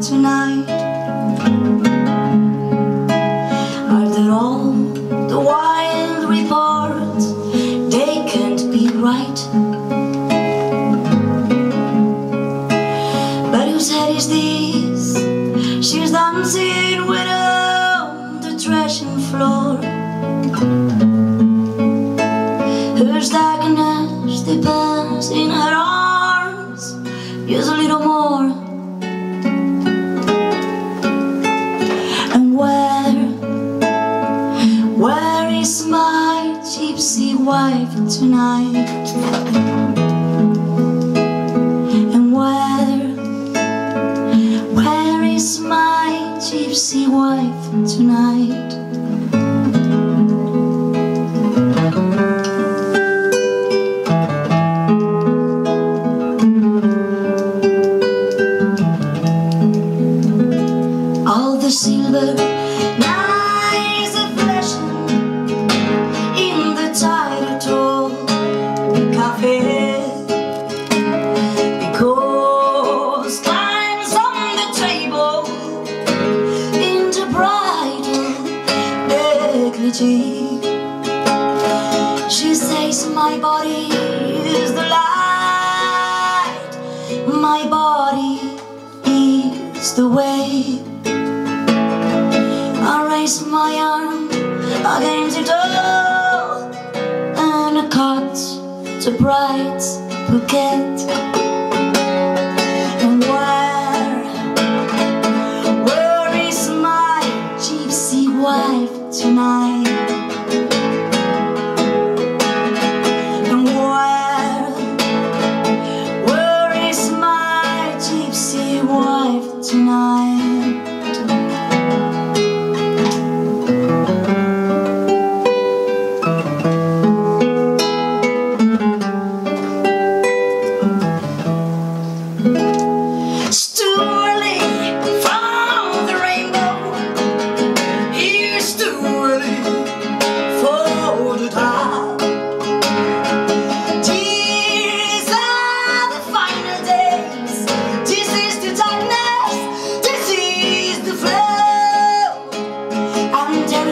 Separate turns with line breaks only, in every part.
tonight? Are there all the wild reports They can't be right? But whose head is this? She's dancing with all the threshing floor Her darkness depends in her arms. Usually is my gypsy wife tonight And where, where is my gypsy wife tonight? All the silver now She says my body is the light. My body is the way. I raise my arm against the door And I cut the bright bouquet. Tonight.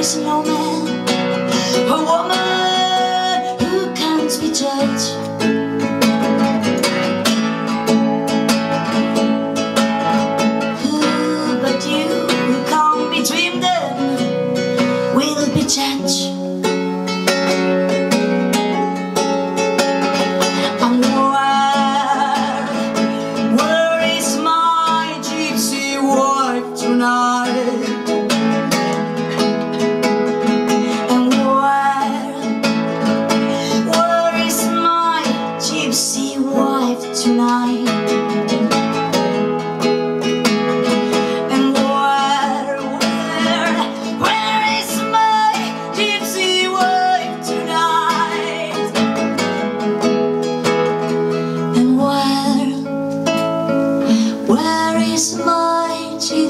snowman. A woman.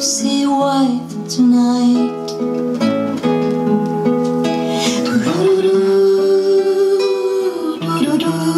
see white tonight. Do do do do do do